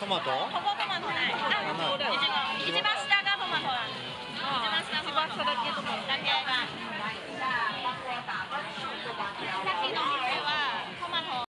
トマト？